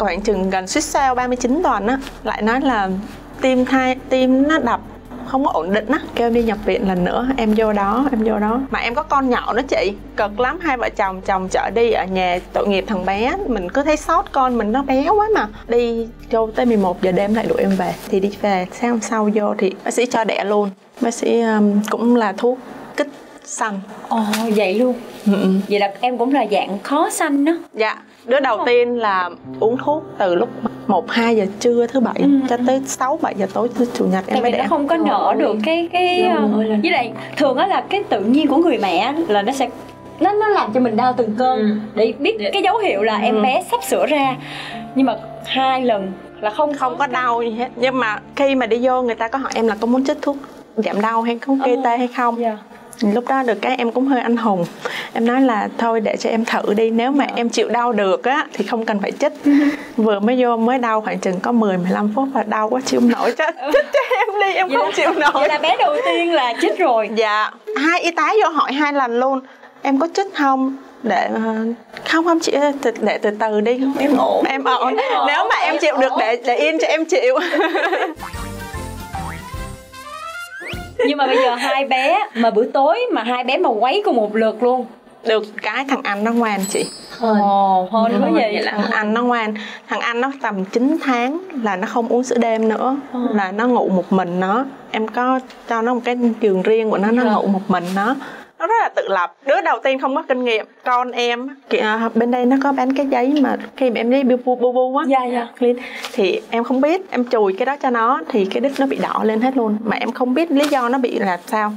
khoảng chừng gần suýt sao 39 tuần á lại nói là tim thai tim nó đập không có ổn định á kêu đi nhập viện lần nữa em vô đó em vô đó. Mà em có con nhỏ nữa chị cực lắm hai vợ chồng chồng chở đi ở nhà tội nghiệp thằng bé mình cứ thấy sót con mình nó béo quá mà. Đi vô tới 11 giờ đêm lại đuổi em về thì đi về sáng hôm sau vô thì bác sĩ cho đẻ luôn. Bác sĩ um, cũng là thuốc kích sanh ồ vậy luôn. Ừ. ừ. vậy là em cũng là dạng khó sanh đó. Dạ đứa đầu tiên là uống thuốc từ lúc một hai giờ trưa thứ bảy ừ. cho tới sáu bảy giờ tối thứ chủ nhật em mới đẻ nó không có nở được cái cái ờ, với lại thường á là cái tự nhiên của người mẹ là nó sẽ nó nó làm cho mình đau từng cơn. Ừ. để biết dạ. cái dấu hiệu là em ừ. bé sắp sửa ra. Nhưng mà hai lần là không không có đau gì hết. Nhưng mà khi mà đi vô người ta có hỏi em là có muốn chích thuốc giảm đau hay không kê tê hay không? Yeah dạ lúc đó được cái em cũng hơi anh hùng. Em nói là thôi để cho em thử đi nếu mà em chịu đau được á thì không cần phải chích. Vừa mới vô mới đau khoảng chừng có 10 15 phút và đau quá chịu không nổi chết chích cho em đi em vậy không là, chịu nổi vậy là bé đầu tiên là chích rồi. Dạ. Hai y tá vô hỏi hai lần luôn em có chích không? Để không không chị để từ từ đi. Em ổn. Em ổn. Nếu mà em chịu được để để yên cho em chịu nhưng mà bây giờ hai bé mà bữa tối mà hai bé mà quấy cùng một lượt luôn. Được cái thằng anh nó ngoan chị. Ồ hên quá vậy. Là thằng anh nó ngoan. Thằng anh nó tầm 9 tháng là nó không uống sữa đêm nữa. Ừ. là nó ngủ một mình nó. Em có cho nó một cái giường riêng của nó nó ngủ một mình nó nó rất là tự lập. Đứa đầu tiên không có kinh nghiệm. Con em à, bên đây nó có bán cái giấy mà khi mà em đi bu bu bu á. Dạ dạ. Thì em không biết em chùi cái đó cho nó thì cái đít nó bị đỏ lên hết luôn. Mà em không biết lý do nó bị là sao.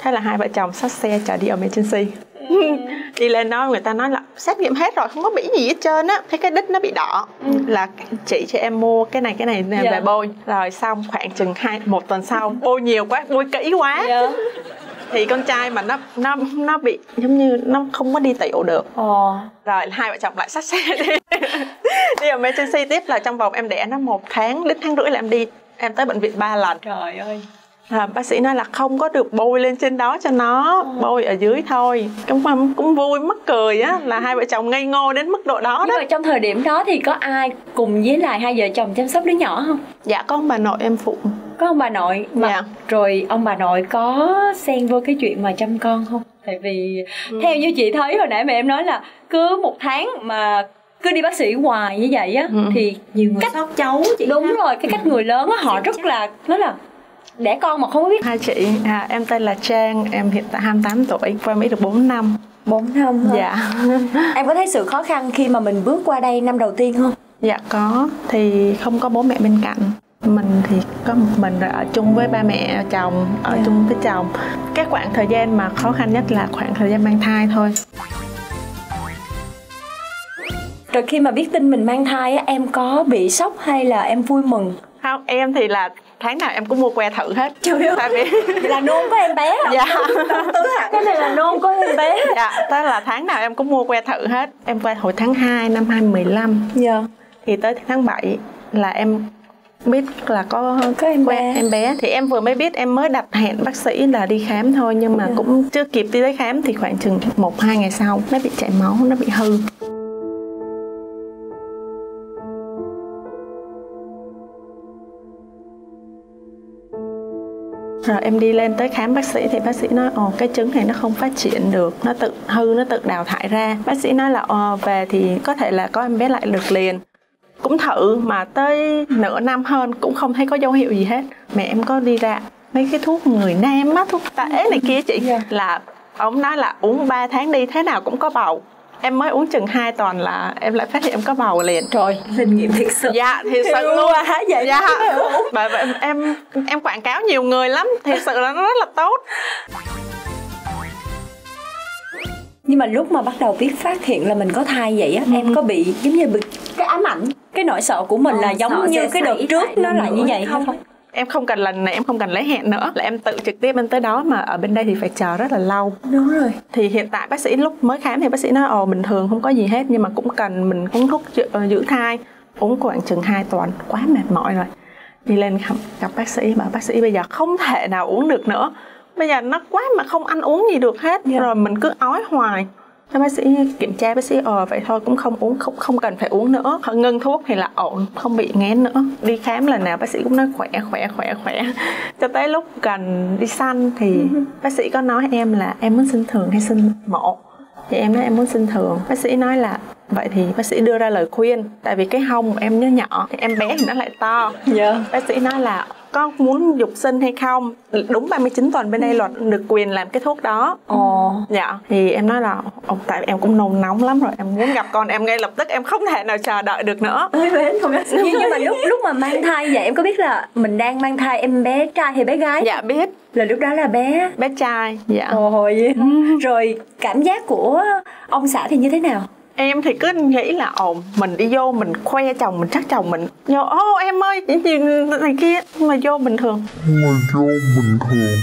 Thế là hai vợ chồng xách xe chở đi emergency. Ừ. đi lên đó người ta nói là xét nghiệm hết rồi không có bị gì hết trơn á. Thấy cái đít nó bị đỏ. Ừ. là chị cho em mua cái này cái này về yeah. bôi. Rồi xong khoảng chừng hai một tuần sau bôi nhiều quá bôi kỹ quá. Yeah thì con trai mà nó nó nó bị giống như nó không có đi tiểu được. Ờ. rồi hai vợ chồng lại xách xe đi. Đi ở emergency tiếp là trong vòng em đẻ nó một tháng đến tháng rưỡi là em đi em tới bệnh viện ba lần. Trời ơi. À, bác sĩ nói là không có được bôi lên trên đó cho nó ừ. bôi ở dưới thôi. Cũng cũng vui mắc cười á là hai vợ chồng ngây ngô đến mức độ đó Nhưng đó. mà trong thời điểm đó thì có ai cùng với lại hai vợ chồng chăm sóc đứa nhỏ không? Dạ ông bà nội em phụ có ông bà nội mà dạ. rồi ông bà nội có xen vô cái chuyện mà chăm con không tại vì ừ. theo như chị thấy hồi nãy mẹ em nói là cứ một tháng mà cứ đi bác sĩ hoài như vậy á ừ. thì nhiều người cách... sót cháu chị đúng ha? rồi cái cách người lớn á họ rất là nói là đẻ con mà không có biết hai chị à, em tên là trang em hiện tại 28 tuổi qua mỹ được 4 năm 4 năm hả? dạ em có thấy sự khó khăn khi mà mình bước qua đây năm đầu tiên không dạ có thì không có bố mẹ bên cạnh mình thì có một mình rồi ở chung với ba mẹ chồng ở yeah. Dạ. chung với chồng. Cái khoảng thời gian mà khó khăn nhất là khoảng thời gian mang thai thôi. Rồi khi mà biết tin mình mang thai á em có bị sốc hay là em vui mừng? Không em thì là tháng nào em cũng mua que thử hết. Trời ơi tại vì là nôn có em bé dạ. Cái này là nôn có em bé. Dạ tức là tháng nào em cũng mua que thử hết. Em que hồi tháng 2 năm 2015 dạ. Thì tới tháng 7 là em biết là có có em bé em bé thì em vừa mới biết em mới đặt hẹn bác sĩ là đi khám thôi nhưng mà yeah. Dạ. cũng chưa kịp đi tới khám thì khoảng chừng một hai ngày sau nó bị chảy máu nó bị hư rồi em đi lên tới khám bác sĩ thì bác sĩ nói ồ cái trứng này nó không phát triển được nó tự hư nó tự đào thải ra bác sĩ nói là ồ về thì có thể là có em bé lại được liền cũng thử mà tới nửa năm hơn cũng không thấy có dấu hiệu gì hết. Mẹ em có đi ra mấy cái thuốc người nam á thuốc tễ này kia chị yeah. Dạ. là ông nói là uống 3 tháng đi thế nào cũng có bầu. Em mới uống chừng 2 tuần là em lại phát hiện em có bầu liền. Trời kinh nghiệm thiệt sự. Dạ thì sự luôn. hả vậy dạ. bởi vậy em em quảng cáo nhiều người lắm thì sự là nó rất là tốt. Nhưng mà lúc mà bắt đầu biết phát hiện là mình có thai vậy á ừ. em có bị giống như bị cái ám ảnh cái nỗi sợ của mình ờ, là giống như cái đợt trước nó lại như vậy không? không? em không cần lần này em không cần lấy hẹn nữa. Là em tự trực tiếp em tới đó mà ở bên đây thì phải chờ rất là lâu. Đúng rồi. Thì hiện tại bác sĩ lúc mới khám thì bác sĩ nói ồ bình thường không có gì hết nhưng mà cũng cần mình uống thuốc giữ, uh, giữ thai. Uống khoảng chừng 2 tuần quá mệt mỏi rồi. Đi lên gặp, gặp bác sĩ bảo bác sĩ bây giờ không thể nào uống được nữa. Bây giờ nó quá mà không ăn uống gì được hết yeah. Dạ. rồi mình cứ ói hoài Thế bác sĩ kiểm tra bác sĩ ờ vậy thôi cũng không uống không không cần phải uống nữa. Họ ngưng thuốc thì là ổn không bị ngén nữa. Đi khám lần nào bác sĩ cũng nói khỏe khỏe khỏe khỏe. Cho tới lúc cần đi sanh thì bác sĩ có nói em là em muốn sinh thường hay sinh mổ thì em nói em muốn sinh thường bác sĩ nói là vậy thì bác sĩ đưa ra lời khuyên. Tại vì cái hông em nó nhỏ thì em bé thì nó lại to. Dạ. Bác sĩ nói là có muốn dục sinh hay không? Đúng 39 tuần bên đây luật được quyền làm cái thuốc đó. Ồ. Dạ thì em nói là ông tại em cũng nôn nóng lắm rồi em muốn gặp con em ngay lập tức em không thể nào chờ đợi được nữa. Không nhưng, nhưng mà lúc lúc mà mang thai vậy em có biết là mình đang mang thai em bé trai hay bé gái? Dạ biết. Là lúc đó là bé? Bé trai dạ. Ôi, rồi cảm giác của ông xã thì như thế nào? Em thì cứ nghĩ là ồ mình đi vô mình khoe chồng mình chắc chồng mình. Vô ô em ơi những gì này kia. Nhưng mà vô bình thường. Mà vô bình thường.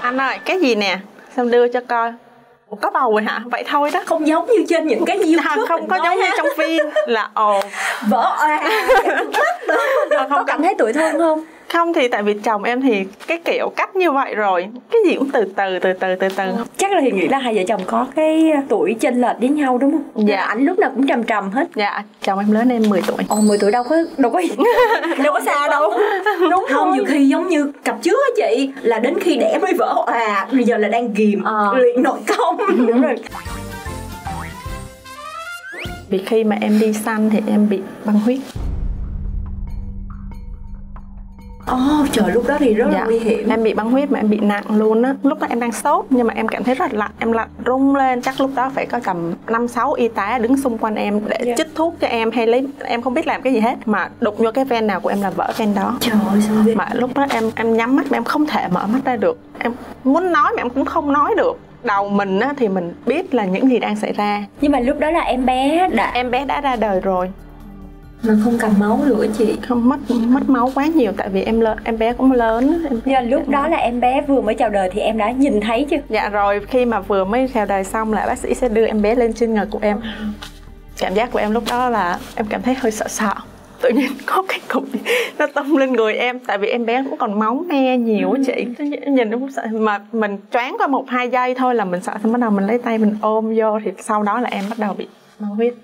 Anh ơi cái gì nè? Xong đưa cho coi. Có bầu rồi hả? Vậy thôi đó. Không giống như trên những cái YouTube không có giống như trong phim là ồ. Vỡ oa Có không cảm thấy tuổi thân không? Không thì tại vì chồng em thì cái kiểu cách như vậy rồi. Cái gì cũng từ từ từ từ từ từ. Chắc là thì nghĩ là hai vợ chồng có cái tuổi chênh lệch với nhau đúng không? Dạ. Ảnh lúc nào cũng trầm trầm hết. Dạ chồng em lớn em 10 tuổi. Ồ 10 tuổi đâu có đâu có đâu có xa đâu. Đúng không? Nhiều khi giống như cặp trước á chị là đến khi đẻ mới vỡ à bây giờ là đang ghìm Ờ. luyện nội công. Đúng rồi. Vì khi mà em đi săn thì em bị băng huyết Ồ trời lúc đó thì rất là nguy hiểm. Em bị băng huyết mà em bị nặng luôn á. Lúc đó em đang sốt nhưng mà em cảm thấy rất lạnh. Em lạnh rung lên chắc lúc đó phải có tầm năm sáu y tá đứng xung quanh em để Dạ. chích thuốc cho em hay lấy em không biết làm cái gì hết. Mà đụng vô cái ven nào của em là vỡ ven đó. Trời ơi mà lúc đó em em nhắm mắt mà em không thể mở mắt ra được. Em muốn nói mà em cũng không nói được. Đầu mình á thì mình biết là những gì đang xảy ra. Nhưng mà lúc đó là em bé đã em bé đã ra đời rồi mà không cầm máu nữa chị. Không mất mất máu quá nhiều tại vì em lớn em bé cũng lớn em Nhưng mà lúc đó là em bé vừa mới chào đời thì em đã nhìn thấy chưa? dạ rồi khi mà vừa mới chào đời xong là bác sĩ sẽ đưa em bé lên trên ngực của em. Cảm giác của em lúc đó là em cảm thấy hơi sợ sợ. Tự nhiên có cái cục nó tông lên người em tại vì em bé cũng còn máu me nhiều á chị. Nhìn nó cũng sợ mà mình choáng qua một hai giây thôi là mình sợ xong bắt đầu mình lấy tay mình ôm vô thì sau đó là em bắt đầu bị máu huyết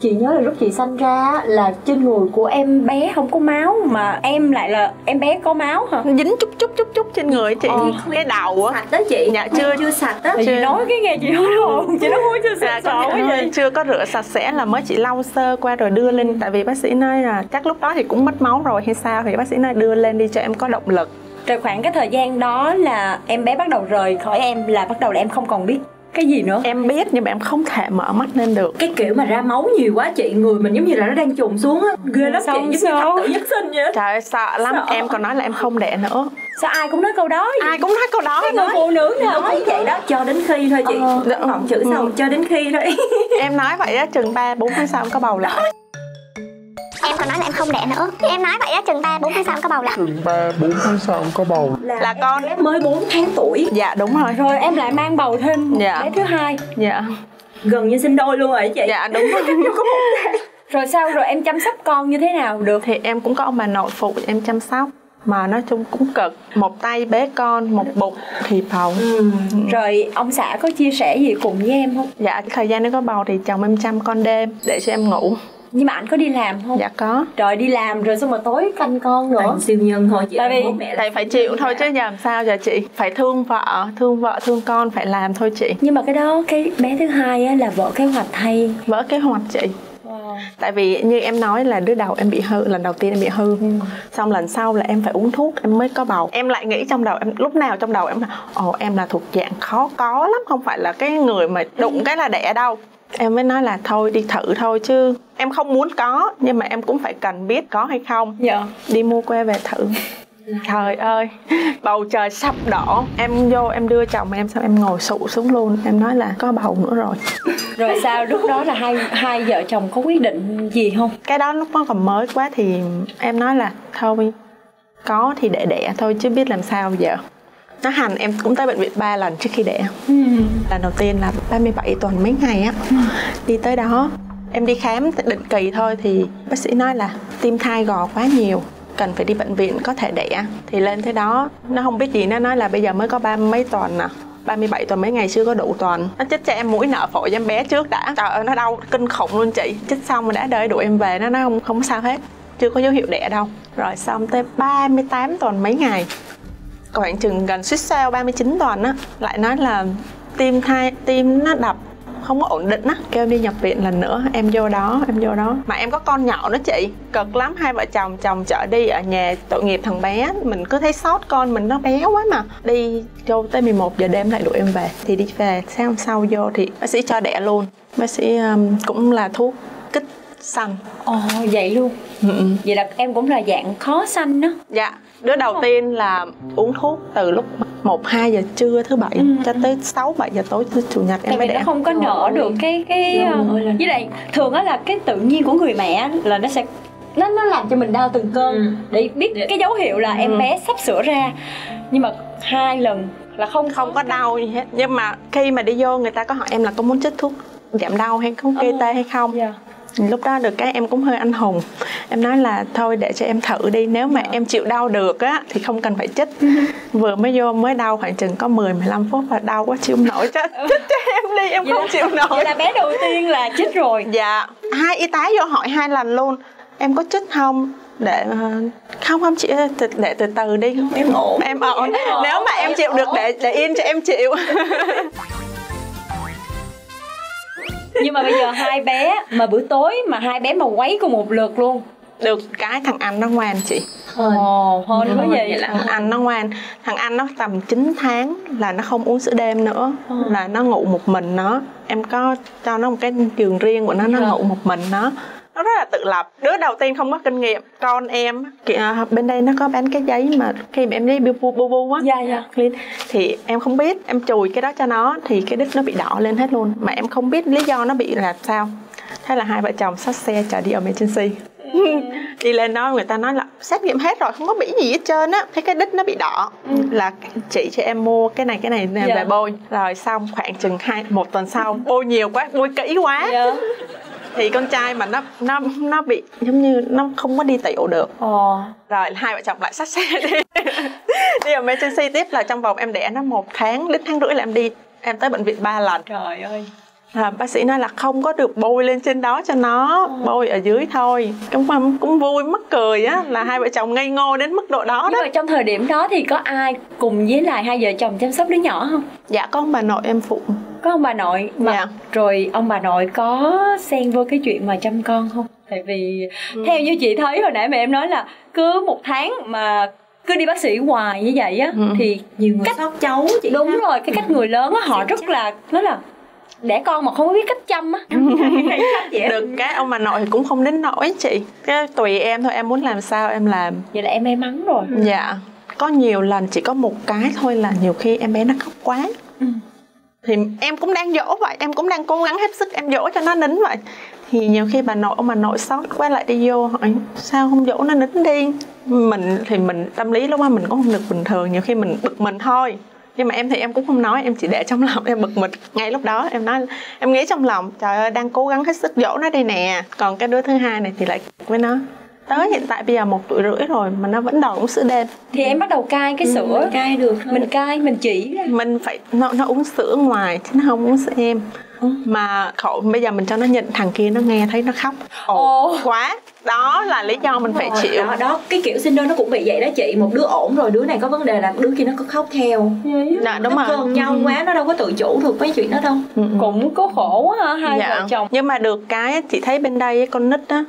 chị nhớ là lúc chị sanh ra là trên người của em bé không có máu mà em lại là em bé có máu hả? Dính chút chút chút chút trên người chị. Ờ. cái đầu á. sạch đó chị. Dạ, chưa- chưa sạch đó chị nói cái nghe chị nói hồn chị nói hối chưa Dạ, có quá vậy chưa có rửa sạch sẽ là mới chỉ lau sơ qua rồi đưa lên. Tại vì bác sĩ nói là chắc lúc đó thì cũng mất máu rồi hay sao thì bác sĩ nói đưa lên đi cho em có động lực. Rồi khoảng cái thời gian đó là em bé bắt đầu rời khỏi em là bắt đầu là em không còn biết cái gì nữa em biết nhưng mà em không thể mở mắt lên được cái kiểu mà ra máu nhiều quá chị người mình giống như là nó đang trùng xuống á ghê lắm chị Xong giống như sao? thập tử nhất sinh vậy trời ơi, sợ lắm Sợ. em còn nói là em không đẻ nữa sao ai cũng nói câu đó vậy? ai cũng nói câu đó cái người phụ nữ nào nói vậy đó cho đến khi thôi chị Ờ. Dạ. vọng chữ Ừ. xong cho đến khi thôi em nói vậy á chừng ba bốn tháng sau em có bầu lại em còn nói là em không đẻ nữa? Em nói vậy á chừng ba bốn tháng sau em có bầu lại chừng ba bốn tháng sau em có bầu. Là con. bé mới 4 tháng tuổi. Dạ đúng rồi. Rồi em lại mang bầu thêm Dạ. bé thứ hai. Dạ. Gần như sinh đôi luôn rồi chị. Dạ đúng rồi. Rồi sao? Rồi em chăm sóc con như thế nào? Được. Thì em cũng có ông bà nội phụ em chăm sóc. Mà nói chung cũng cực. Một tay bế con một bụng thì bầu. Rồi ông xã có chia sẻ gì cùng với em không? Dạ thời gian nếu có bầu thì chồng em chăm con đêm để cho em ngủ nhưng mà ảnh có đi làm không? Dạ có. Trời đi làm rồi xong mà tối canh con nữa. Toàn siêu nhân thôi chị Tại vì- bố mẹ là tại phải chịu thôi chứ giờ làm sao giờ chị? Phải thương vợ thương vợ thương con phải làm thôi chị. Nhưng mà cái đó cái bé thứ hai á là vợ kế hoạch hay vỡ kế hoạch chị. Tại vì như em nói là đứa đầu em bị hư lần đầu tiên em bị hư. Xong lần sau là em phải uống thuốc em mới có bầu. Em lại nghĩ trong đầu em lúc nào trong đầu em là ồ em là thuộc dạng khó có lắm không phải là cái người mà đụng cái là đẻ đâu em mới nói là thôi đi thử thôi chứ. Em không muốn có nhưng mà em cũng phải cần biết có hay không. Dạ. Đi mua que về thử. Trời ơi bầu trời sắp đỏ. Em vô em đưa chồng em xong em ngồi sụ xuống luôn. Em nói là có bầu nữa rồi. Rồi sao? Lúc đó là hai hai vợ chồng có quyết định gì không? Cái đó lúc nó còn mới quá thì em nói là thôi có thì để đẻ thôi chứ biết làm sao giờ nó hành em cũng tới bệnh viện ba lần trước khi đẻ. Lần đầu tiên là 37 tuần mấy ngày á. Đi tới đó em đi khám định kỳ thôi thì bác sĩ nói là tim thai gò quá nhiều cần phải đi bệnh viện có thể đẻ. Thì lên thế đó nó không biết gì nó nói là bây giờ mới có ba mấy tuần à. 37 tuần mấy ngày chưa có đủ tuần. Nó chích cho em mũi nợ phổi cho em bé trước đã. Trời ơi nó đau kinh khủng luôn chị. Chích xong rồi đã đợi đuổi em về nó nó không không sao hết. Chưa có dấu hiệu đẻ đâu. Rồi xong tới 38 tuần mấy ngày khoảng chừng gần suýt sao 39 tuần á lại nói là tim thai tim nó đập không có ổn định á kêu đi nhập viện lần nữa em vô đó em vô đó. Mà em có con nhỏ nữa chị cực lắm hai vợ chồng chồng chở đi ở nhà tội nghiệp thằng bé mình cứ thấy sót con mình nó béo quá mà. Đi vô tới 11 giờ đêm lại đuổi em về thì đi về sáng hôm sau vô thì bác sĩ cho đẻ luôn. Bác sĩ um, cũng là thuốc kích sanh ồ vậy luôn. Ừ. ừ. vậy là em cũng là dạng khó sanh đó. Dạ đứa đầu tiên là uống thuốc từ lúc một hai giờ trưa thứ bảy ừ. cho tới 6 7 giờ tối thứ chủ nhật em Tại mới đẻ. nó không có nở được cái cái uh, với lại thường á là cái tự nhiên của người mẹ là nó sẽ nó nó làm cho mình đau từng cơn. Ừ. để biết cái dấu hiệu là em ừ. bé sắp sửa ra. Nhưng mà hai lần là không không có đau gì hết. Nhưng mà khi mà đi vô người ta có hỏi em là có muốn chích thuốc giảm đau hay không kê tê hay không? Yeah dạ lúc đó được cái em cũng hơi anh hùng. Em nói là thôi để cho em thử đi nếu mà em chịu đau được á thì không cần phải chích. Vừa mới vô mới đau khoảng chừng có 10 15 phút và đau quá chịu không nổi chết chích cho em đi em vậy không là, chịu nổi vậy là bé đầu tiên là chích rồi. Dạ. Hai y tá vô hỏi hai lần luôn em có chích không? Để không không chị để từ từ đi. Em ổn. Em ổn. Nếu mà em chịu được để để yên cho em chịu nhưng mà bây giờ hai bé mà bữa tối mà hai bé mà quấy cùng một lượt luôn. Được cái thằng anh nó ngoan chị. Ồ, thôi quá vậy. là thằng anh nó ngoan. Thằng anh nó tầm 9 tháng là nó không uống sữa đêm nữa. Ừ. là nó ngủ một mình nó. Em có cho nó một cái giường riêng của nó nó ngủ một mình nó nó rất là tự lập. Đứa đầu tiên không có kinh nghiệm. Con em à, bên đây nó có bán cái giấy mà khi mà em đi bu bu bu á. Dạ dạ. Thì em không biết em chùi cái đó cho nó thì cái đít nó bị đỏ lên hết luôn. Mà em không biết lý do nó bị là sao. Thế là hai vợ chồng xách xe chở đi emergency. Ừ. đi lên đó người ta nói là xét nghiệm hết rồi không có bị gì hết trơn á. Thấy cái đít nó bị đỏ. Ừ. là chị cho em mua cái này cái này về yeah. bôi. Rồi xong khoảng chừng hai một tuần sau bôi nhiều quá bôi kỹ quá. Yeah thì con trai mà nó nó nó bị giống như nó không có đi tiểu được. Ờ. rồi hai vợ chồng lại xách xe đi. Đi ở emergency tiếp là trong vòng em đẻ nó một tháng đến tháng rưỡi là em đi em tới bệnh viện ba lần. Trời ơi. À, bác sĩ nói là không có được bôi lên trên đó cho nó ừ. bôi ở dưới thôi. Cũng cũng vui mắc cười á là hai vợ chồng ngây ngô đến mức độ đó Nhưng đó. mà trong thời điểm đó thì có ai cùng với lại hai vợ chồng chăm sóc đứa nhỏ không? Dạ ông bà nội em phụ có ông bà nội. Mà dạ. rồi ông bà nội có xen vô cái chuyện mà chăm con không? Tại vì ừ. theo như chị thấy hồi nãy mẹ em nói là cứ một tháng mà cứ đi bác sĩ hoài như vậy á ừ. thì nhiều người cách... sót cháu chị đúng ha. rồi cái cách người lớn á họ rất là nói là đẻ con mà không có biết cách chăm á. Được cái ông bà nội thì cũng không đến nỗi chị. Cái tùy em thôi em muốn làm sao em làm. Vậy là em may mắn rồi. Dạ. Có nhiều lần chỉ có một cái thôi là nhiều khi em bé nó khóc quá. Ừ thì em cũng đang dỗ vậy, em cũng đang cố gắng hết sức em dỗ cho nó nín vậy. Thì nhiều khi bà nội ông bà nội sót quay lại đi vô hỏi sao không dỗ nó nín đi? Mình thì mình, tâm lý lúc đó mình cũng không được bình thường, nhiều khi mình bực mình thôi. Nhưng mà em thì em cũng không nói, em chỉ để trong lòng em bực mình. Ngay lúc đó em nói, em nghĩ trong lòng, trời ơi, đang cố gắng hết sức dỗ nó đây nè. Còn cái đứa thứ hai này thì lại với nó tới hiện tại bây giờ một tuổi rưỡi rồi mà nó vẫn đòi uống sữa đêm thì em bắt đầu cai cái sữa. Ừ, cai được thôi. mình cai mình chỉ mình phải nó nó uống sữa ngoài chứ nó không uống sữa em. Mà khổ bây giờ mình cho nó nhận thằng kia nó nghe thấy nó khóc. Ồ oh. quá. Đó là lý do mình phải chịu. đó, đó. Cái kiểu sinh đôi nó cũng bị vậy đó chị. Một đứa ổn rồi đứa này có vấn đề là đứa kia nó có khóc theo. Dạ đúng nó rồi. gần nhau ừ. quá nó đâu có tự chủ được mấy chuyện đó đâu. Ừ. cũng có khổ quá ha hai dạ. vợ chồng. Nhưng mà được cái chị thấy bên đây con nít á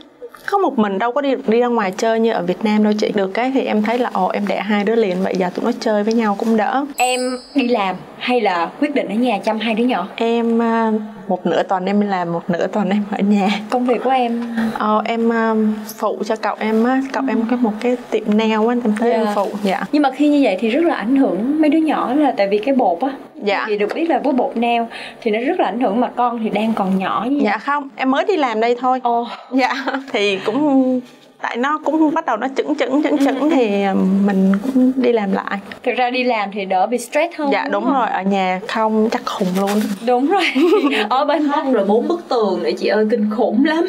có một mình đâu có đi đi ra ngoài chơi như ở Việt Nam đâu chị. Được cái thì em thấy là ồ em đẻ hai đứa liền. Vậy giờ tụi nó chơi với nhau cũng đỡ. Em đi làm hay là quyết định ở nhà chăm hai đứa nhỏ? Em à, một nửa tuần em đi làm một nửa tuần em ở nhà. Công việc của em? Ờ em à, phụ cho cậu em á. Cậu em có một cái tiệm nail á em thấy yeah. em dạ. phụ. Dạ. Nhưng mà khi như vậy thì rất là ảnh hưởng mấy đứa nhỏ là tại vì cái bột á. Dạ. Thì được biết là với bột nail thì nó rất là ảnh hưởng mà con thì đang còn nhỏ như dạ không em mới đi làm đây thôi. Ồ. Dạ thì cũng tại nó cũng bắt đầu nó chững chững chững chững ừ, ừ, ừ. thì ờ, mình cũng đi làm lại. Thực ra đi làm thì đỡ bị stress hơn dạ đúng, đúng rồi ở nhà không chắc khùng luôn. Đúng rồi ở bên không rồi bốn bức tường nữa chị ơi kinh khủng lắm.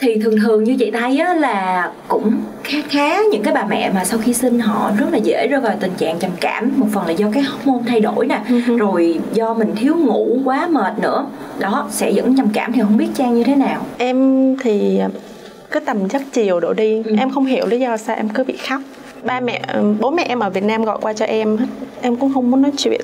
Thì thường thường như chị thấy á, là cũng khá khá những cái bà mẹ mà sau khi sinh họ rất là dễ rơi vào tình trạng trầm cảm. Một phần là do cái hormone thay đổi nè Ừ rồi do mình thiếu ngủ quá mệt nữa. Đó sẽ dẫn trầm cảm thì không biết trang như thế nào. Em thì cứ tầm giấc chiều đổ đi. Ừ. em không hiểu lý do sao em cứ bị khóc. Ba mẹ bố mẹ em ở Việt Nam gọi qua cho em em cũng không muốn nói chuyện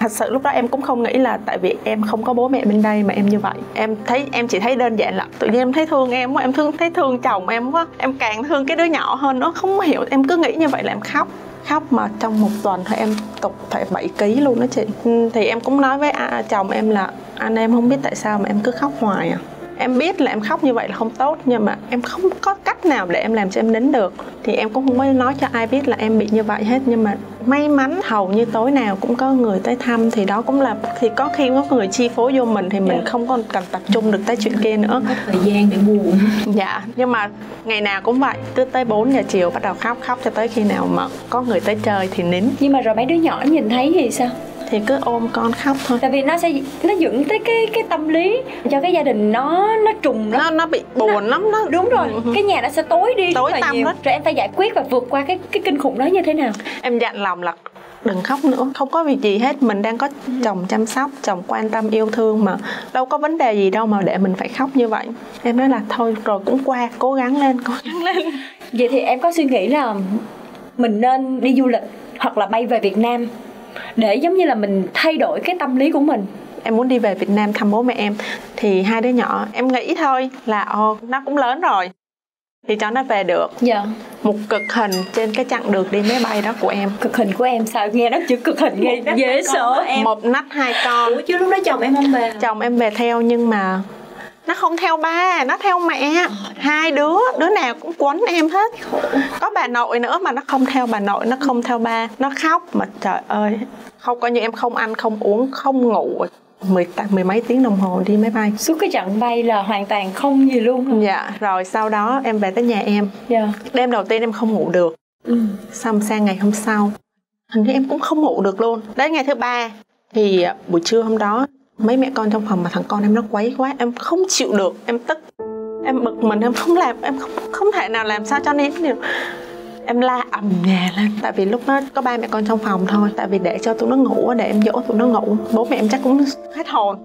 thật sự lúc đó em cũng không nghĩ là tại vì em không có bố mẹ bên đây mà em như vậy. Em thấy em chỉ thấy đơn giản là tự nhiên em thấy thương em quá em thương thấy thương chồng em quá. Em càng thương cái đứa nhỏ hơn nó không hiểu em cứ nghĩ như vậy là em khóc. Khóc mà trong một tuần thôi em tục phải 7 kg luôn đó chị. Ừ, thì em cũng nói với à, chồng em là anh em không biết tại sao mà em cứ khóc hoài à em biết là em khóc như vậy là không tốt nhưng mà em không có cách nào để em làm cho em nín được. Thì em cũng không có nói cho ai biết là em bị như vậy hết nhưng mà may mắn hầu như tối nào cũng có người tới thăm. Thì đó cũng là thì có khi có người chi phối vô mình thì mình không còn cần tập trung được tới chuyện kia nữa. Có thời gian để buồn. Dạ nhưng mà ngày nào cũng vậy cứ tới 4 giờ chiều bắt đầu khóc khóc cho tới khi nào mà có người tới chơi thì nín. Nhưng mà rồi mấy đứa nhỏ nhìn thấy thì sao thì cứ ôm con khóc thôi. Tại vì nó sẽ nó dẫn tới cái cái tâm lý cho cái gia đình nó nó trùng lắm. Nó nó bị buồn lắm nó đúng rồi cái nhà nó sẽ tối đi Tối rất là tăm nhiều. hết. rồi em phải giải quyết và vượt qua cái cái kinh khủng đó như thế nào? Em dặn lòng là đừng khóc nữa. Không có việc gì hết. Mình đang có chồng chăm sóc chồng quan tâm yêu thương mà đâu có vấn đề gì đâu mà để mình phải khóc như vậy. Em nói là thôi rồi cũng qua cố gắng lên cố gắng lên. Vậy thì em có suy nghĩ là mình nên đi du lịch hoặc là bay về Việt Nam để giống như là mình thay đổi cái tâm lý của mình. Em muốn đi về Việt Nam thăm bố mẹ em. Thì hai đứa nhỏ em nghĩ thôi là ồ nó cũng lớn rồi. Thì cho nó về được. Dạ. Một cực hình trên cái chặng đường đi máy bay đó của em. Cực hình của em sao? Nghe nó chữ cực hình nghe dễ sợ. em. một nách hai con. Ủa chứ lúc đó chồng em không về chồng em về theo nhưng mà nó không theo ba nó theo mẹ. Hai đứa đứa nào cũng quấn em hết. Có bà nội nữa mà nó không theo bà nội nó không theo ba. Nó khóc mà trời ơi. Không coi như em không ăn không uống không ngủ. Mười mười mấy tiếng đồng hồ đi máy bay. Suốt cái chặng bay là hoàn toàn không gì luôn dạ rồi sau đó em về tới nhà em. Dạ. Đêm đầu tiên em không ngủ được. Ừ. xong sang ngày hôm sau hình như em cũng không ngủ được luôn. Đến ngày thứ ba thì buổi trưa hôm đó mấy mẹ con trong phòng mà thằng con em nó quấy quá, em không chịu được, em tức. Em bực mình, em không làm, em không không thể nào làm sao cho nên điều em la ầm nhà lên, tại vì lúc đó có ba mẹ con trong phòng thôi, tại vì để cho tụi nó ngủ để em dỗ tụi nó ngủ. Bố mẹ em chắc cũng hết hồn.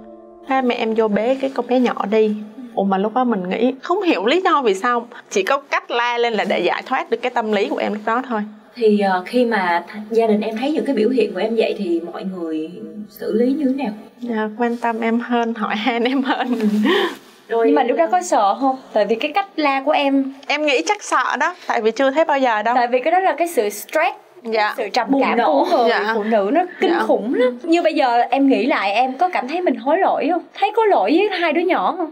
Hai mẹ em vô bế cái con bé nhỏ đi. Ủa mà lúc đó mình nghĩ, không hiểu lý do vì sao, chỉ có cách la lên là để giải thoát được cái tâm lý của em lúc đó thôi thì ờ, khi mà th- gia đình em thấy những cái biểu hiện của em vậy thì mọi người xử lý như thế nào? Dạ, quan tâm em hơn hỏi han em hơn. Rồi nhưng mà lúc đó có sợ không? Tại vì cái cách la của em em nghĩ chắc sợ đó tại vì chưa thấy bao giờ đâu. Tại vì cái đó là cái sự stress dạ. sự trầm Bùng cảm nổ. của người Dạ. phụ nữ nó kinh Dạ. khủng lắm. Như bây giờ em nghĩ lại em có cảm thấy mình hối lỗi không? Thấy có lỗi với hai đứa nhỏ không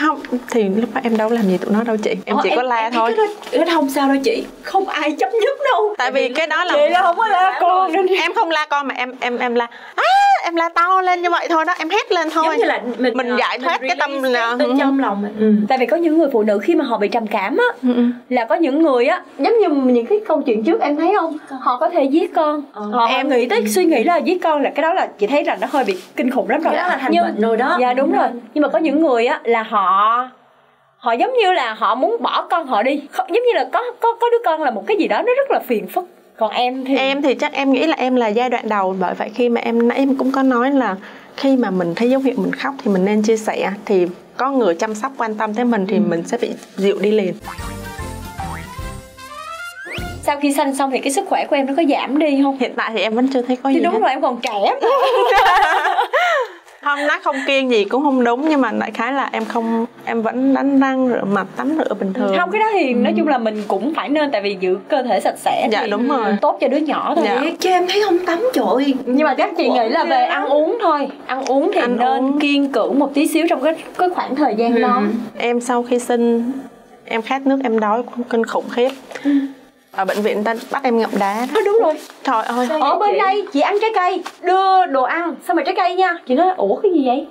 không thì lúc đó em đâu làm gì tụi nó đâu chị. Em Ờ, chỉ có la em thôi. cái đó, không sao đâu chị. Không ai chấp nhất đâu. Tại vì cái đó là chị là không có la con em không la con mà em em em la à, em la to lên như vậy thôi đó em hét lên thôi. Giống như là mình Mình ờ, giải thoát cái tâm là- bên trong lòng mình. Ừ. tại vì có những người phụ nữ khi mà họ bị trầm cảm á Ừ, ừ. là có những người á giống như những cái câu chuyện trước em thấy không? Họ có thể giết con. Ờ. họ Em- nghĩ tới suy nghĩ là giết con là cái đó là chị thấy là nó hơi bị kinh khủng lắm rồi. Đó là thành nhưng bệnh rồi đó. Dạ đúng rồi. Nhưng mà có những người á là họ họ giống như là họ muốn bỏ con họ đi. Giống như là có có có đứa con là một cái gì đó nó rất là phiền phức còn em thì em thì chắc em nghĩ là em là giai đoạn đầu bởi vậy khi mà em nãy em cũng có nói là khi mà mình thấy dấu hiệu mình khóc thì mình nên chia sẻ thì có người chăm sóc quan tâm tới mình thì mình sẽ bị dịu đi liền sau khi sanh xong thì cái sức khỏe của em nó có giảm đi không hiện tại thì em vẫn chưa thấy có thì gì đúng hết. rồi em còn trẻ. không nói không kiêng gì cũng không đúng nhưng mà đại khái là em không em vẫn đánh răng rửa mặt tắm rửa bình thường. Không cái đó thì nói chung là mình cũng phải nên tại vì giữ cơ thể sạch sẽ Dạ, thì đúng rồi. tốt cho đứa nhỏ thôi. Dạ. chứ em thấy không tắm trời nhưng mà chắc chị nghĩ là về ăn uống thôi. Ăn uống thì Ăn nên uống. kiêng cưỡng một tí xíu trong cái cái khoảng thời gian đó. Em sau khi sinh em khát nước em đói cũng kinh khủng khiếp ở bệnh viện người ta bắt em ngậm đá đó. Ờ, đúng rồi. Trời ơi. Ở bên đây chị ăn trái cây đưa đồ ăn. Xong rồi trái cây nha? Chị nói ủa cái gì vậy?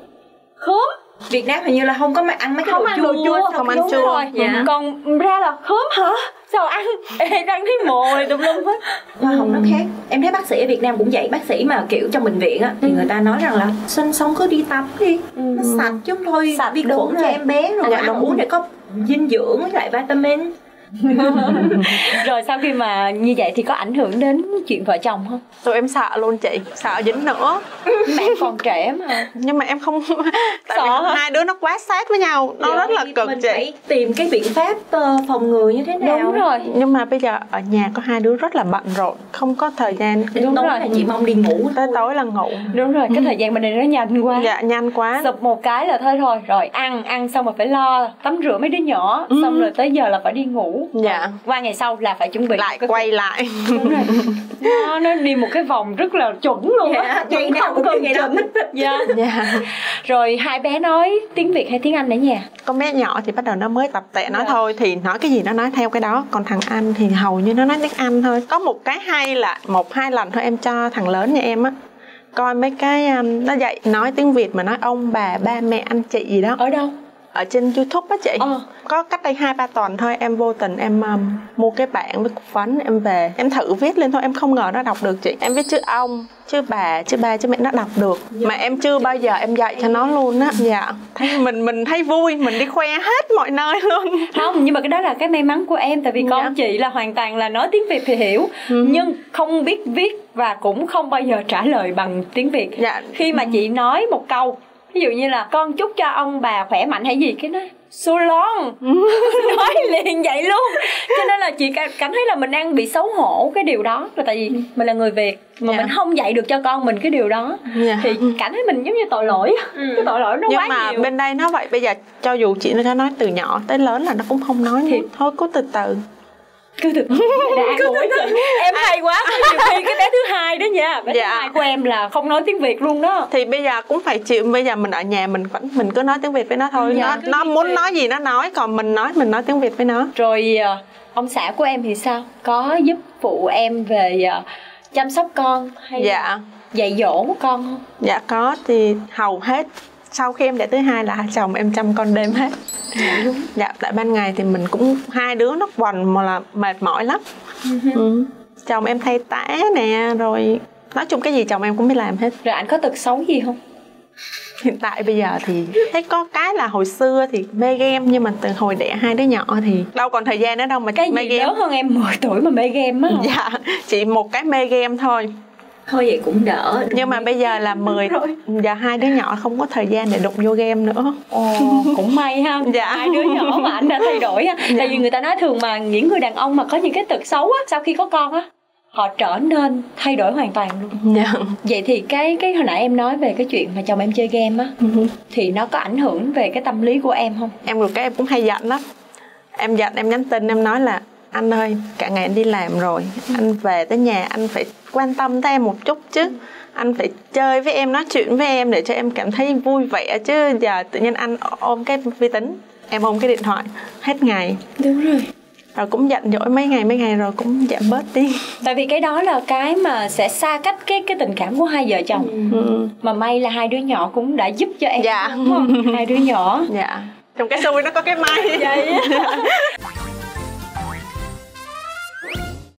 Khóm Việt Nam hình như là không có mà ăn mấy cái không đồ ăn chua, đồ chua không ăn chua. rồi. Dạ. còn ra là khóm hả? Sao ăn? Ê, răng thấy mồi tùm lum hết. Hoa hồng nó khác. Em thấy bác sĩ ở Việt Nam cũng vậy. Bác sĩ mà kiểu trong bệnh viện á thì người ta nói rằng là sinh xong cứ đi tắm đi. Nó sạch chứ thôi. Sạch, vi khuẩn cho em bé rồi Dạ, ăn đúng. uống để có dinh dưỡng với lại vitamin rồi sau khi mà như vậy thì có ảnh hưởng đến chuyện vợ chồng không? Tụi em sợ luôn chị sợ dính nữa. Mà em còn trẻ mà. Nhưng mà em không tại Sợ vì hả? hai đứa nó quá sát với nhau nó rất là Thì cực mình chị. phải tìm cái biện pháp ờ, phòng ngừa như thế nào. đúng rồi. Nhưng mà bây giờ ở nhà có hai đứa rất là bận rộn không có thời gian. Đến Đúng tối rồi. là chị mong đi ngủ tới thôi. tối là ngủ. Đúng rồi cái thời gian bên đây nó nhanh quá. Dạ nhanh quá. Sụp một cái là thôi thôi rồi ăn ăn xong rồi phải lo tắm rửa mấy đứa nhỏ xong rồi tới giờ là phải đi ngủ dạ. Qua ngày sau là phải chuẩn bị lại cái quay lại. Nó nó đi một cái vòng rất là chuẩn luôn á. Dạ, chuẩn ngày nào cũng cần chuẩn. dạ. Dạ. Rồi hai bé nói tiếng việt hay tiếng anh ở nhà con bé nhỏ thì bắt đầu nó mới tập tệ nói Dạ. thôi thì nói cái gì nó nói theo cái đó. Còn thằng anh thì hầu như nó nói tiếng anh thôi. Có một cái hay là một hai lần thôi em cho thằng lớn nhà em á. Coi mấy cái um, nó dạy nói tiếng việt mà nói ông bà ba mẹ anh chị gì đó. Ở đâu ở trên youtube á chị. Ờ. có cách đây hai ba tuần thôi em vô tình em um, mua cái bảng với cục phấn em về. Em thử viết lên thôi em không ngờ nó đọc được chị. Em viết chữ ông chữ bà chữ ba chữ mẹ nó đọc được. Mà em chưa bao giờ em dạy cho nó luôn á. Dạ. Thấy mình mình thấy vui mình đi khoe hết mọi nơi luôn. Không nhưng mà cái đó là cái may mắn của em tại vì Dạ. con chị là hoàn toàn là nói tiếng việt thì hiểu. Nhưng không biết viết và cũng không bao giờ trả lời bằng tiếng việt. Dạ. Khi mà chị nói một câu ví dụ như là con chúc cho ông bà khỏe mạnh hay gì cái nói so long. Nói liền vậy luôn. Cho nên là chị cảm thấy là mình đang bị xấu hổ cái điều đó. Là tại vì mình là người việt mà Dạ. mình không dạy được cho con mình cái điều đó. Dạ. Thì cảm thấy mình giống như tội lỗi. Cái tội lỗi nó nhưng quá mà nhiều. bên đây nó vậy bây giờ cho dù chị nó nói từ nhỏ tới lớn là nó cũng không nói Thì- nữa thôi cứ từ từ cứ đã ăn ủi chị em hay quá nhiều khi cái bé thứ hai đó nha bé Dạ. thứ hai của em là không nói tiếng việt luôn đó. Thì bây giờ cũng phải chịu bây giờ mình ở nhà mình vẫn mình cứ nói tiếng việt với nó thôi. Dạ, nó cứ nó muốn trì. nói gì nó nói còn mình nói mình nói tiếng việt với nó. Rồi ờ, ông xã của em thì sao? Có giúp phụ em về ờ, chăm sóc con hay dạ. dạy dỗ con không? Dạ có thì hầu hết sau khi em đẻ thứ hai là hai chồng em chăm con đêm hết. Dạ tại ban ngày thì mình cũng hai đứa nó quằn mà là mệt mỏi lắm. Ừ. chồng em thay tã nè rồi nói chung cái gì chồng em cũng biết làm hết. Rồi anh có tật xấu gì không? Hiện tại bây giờ thì thấy có cái là hồi xưa thì mê game nhưng mà từ hồi đẻ hai đứa nhỏ thì đâu còn thời gian nữa đâu mà cái mê gì game. lớn hơn em 10 tuổi mà mê game á dạ chỉ một cái mê game thôi thôi vậy cũng đỡ nhưng mà bây giờ là 10 giờ hai đứa nhỏ không có thời gian để đụng vô game nữa. Ồ, cũng may ha. Dạ. hai đứa nhỏ mà anh đã thay đổi ha. Tại vì người ta nói thường mà những người đàn ông mà có những cái tật xấu á sau khi có con á họ trở nên thay đổi hoàn toàn luôn. Dạ. Vậy thì cái cái hồi nãy em nói về cái chuyện mà chồng em chơi game á thì nó có ảnh hưởng về cái tâm lý của em không? Em được cái em cũng hay giận lắm. Em giận em nhắn tin em nói là anh ơi cả ngày anh đi làm rồi anh về tới nhà anh phải quan tâm tới em một chút chứ. Anh phải chơi với em nói chuyện với em để cho em cảm thấy vui vẻ chứ. Giờ tự nhiên anh ôm cái vi tính em ôm cái điện thoại hết ngày. Đúng rồi. Rồi cũng giận dỗi mấy ngày mấy ngày rồi cũng giảm bớt đi. Tại vì cái đó là cái mà sẽ xa cách cái cái tình cảm của hai vợ chồng. Ừ. mà may là hai đứa nhỏ cũng đã giúp cho em Dạ. đúng không? Hai đứa nhỏ. Dạ. Trong cái xui nó có cái may. Vậy.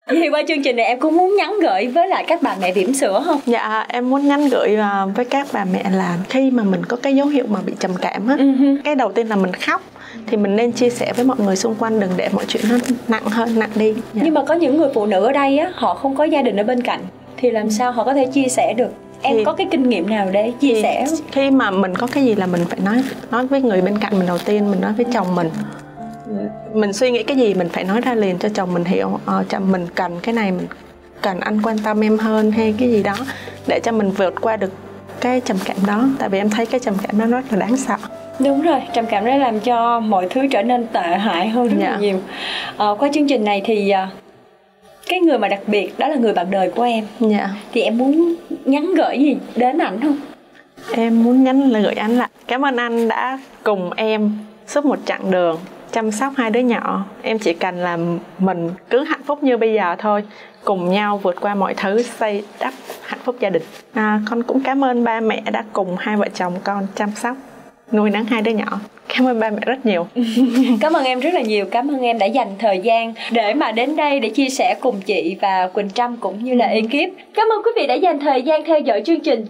thì qua chương trình này em cũng muốn nhắn gửi với lại các bà mẹ bỉm sữa không? Dạ em muốn nhắn gửi à, với các bà mẹ là khi mà mình có cái dấu hiệu mà bị trầm cảm á cái đầu tiên là mình khóc thì mình nên chia sẻ với mọi người xung quanh đừng để mọi chuyện nó nặng hơn nặng đi. Dạ. nhưng mà có những người phụ nữ ở đây á họ không có gia đình ở bên cạnh thì làm sao họ có thể chia sẻ được? Em Thì- có cái kinh nghiệm nào để chia Thì sẻ không? khi mà mình có cái gì là mình phải nói nói với người bên cạnh mình đầu tiên mình nói với chồng mình mình suy nghĩ cái gì mình phải nói ra liền cho chồng mình hiểu. Ờ, chồng mình cần cái này mình cần anh quan tâm em hơn hay cái gì đó để cho mình vượt qua được cái trầm cảm đó. Tại vì em thấy cái trầm cảm đó rất là đáng sợ. Đúng rồi trầm cảm nó làm cho mọi thứ trở nên tệ hại hơn rất là Dạ. nhiều. Ờ, qua chương trình này thì à, cái người mà đặc biệt đó là người bạn đời của em. Dạ. Thì em muốn nhắn gửi gì? Đến ảnh không? Em muốn nhắn gửi anh là cảm ơn anh đã cùng em suốt một chặng đường chăm sóc hai đứa nhỏ. Em chỉ cần là mình cứ hạnh phúc như bây giờ thôi, cùng nhau vượt qua mọi thứ xây đắp hạnh phúc gia đình. À, con cũng cảm ơn ba mẹ đã cùng hai vợ chồng con chăm sóc nuôi nấng hai đứa nhỏ. Cảm ơn ba mẹ rất nhiều. Cảm ơn em rất là nhiều. Cảm ơn em đã dành thời gian để mà đến đây để chia sẻ cùng chị và quỳnh trâm cũng như là ekip. Cảm ơn quý vị đã dành thời gian theo dõi chương trình.